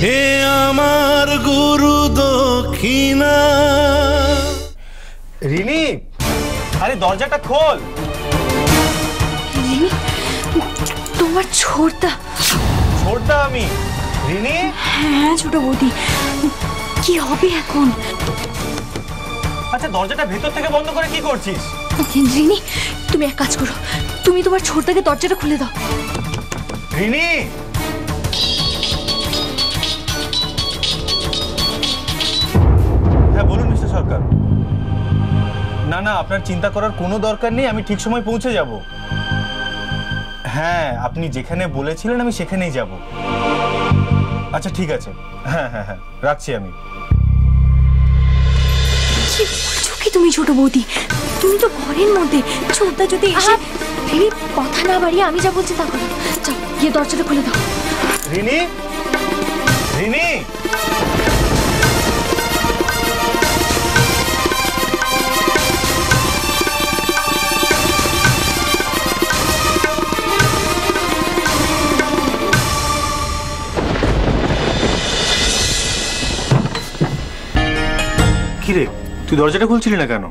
হে আমার গুরু দক্ষিণা। রিনি আরে দরজাটা খোল। রিনি তোমার ছোড়দা। ছোটদা আমি। রিনি? হ্যাঁ ছোট বৌদি। কি হবে এখন? আচ্ছা দরজাটা ভেতর থেকে বন্ধ করে কি করছিস? রিনি তুমি এক কাজ করো। তুমি তোমার ছোড়দাকে দরজাটা খুলে দাও। রিনি! বলুন মিস্টার সরকার। না না আপনার চিন্তা করার কোনো দরকার নেই আমি ঠিক সময় পৌঁছে যাব। হ্যাঁ আপনি যেখানে বলেছিলেন আমি সেখানেই যাব। আচ্ছা ঠিক আছে। হ্যাঁ হ্যাঁ হ্যাঁ রাখছি আমি। কি তুমি ছোট বৌদি? তুমি তো ঘরের মধ্যে। ছোড়দা যদি এসে রিনি কথা না বাড়িয়ে আমি যা বলছি তা করো। যাও গিয়ে দরজাটা খুলে দাও। রিনি! রিনি! কিরে তুই দরজাটা খুলছিলি না কেন?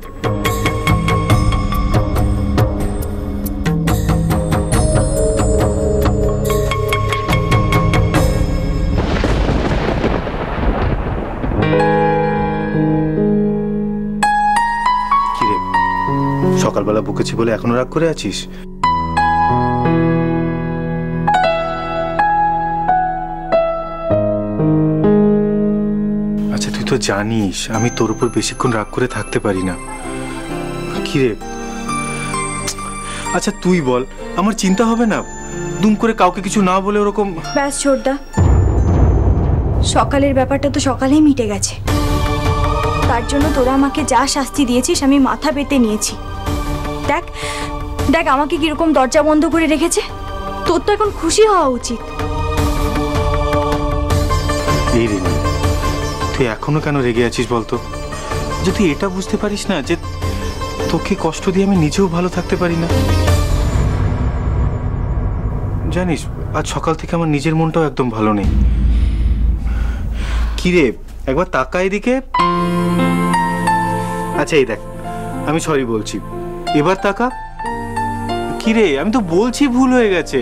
সকালবেলা বকেছি বলে এখনও রাগ করে আছিস? আচ্ছা তুই তো জানিস আমি তোর উপর বেশিক্ষণ রাগ করে থাকতে পারি না। কিরে? আচ্ছা তুই বল আমার চিন্তা হবে না? দুম করে কাউকে কিছু না বলে ওরকম ব্যাস ছোড়দা সকালের ব্যাপারটা তো সকালেই মিটে গেছে। তার জন্য তোরা আমাকে যা শাস্তি দিয়েছিস আমি মাথা পেতে নিয়েছি। দেখ দেখ আমাকে কীরকম দরজা বন্ধ করে রেখেছে। তোর তো এখন খুশি হওয়া উচিত। এই রে তুই এখনও কেন রেগে আছিস বলতো? যদি এটা বুঝতে পারিস না যে তোকে কষ্ট দিয়ে আমি নিজেও ভালো থাকতে পারি না। জানিস, আজ সকাল থেকে আমার নিজের মনটাও একদম ভালো নেই। কিরে একবার তাকা এদিকে? আচ্ছা এই দেখ, আমি সরি বলছি। এবার তাকা? কিরে আমি তো বলছি ভুল হয়ে গেছে।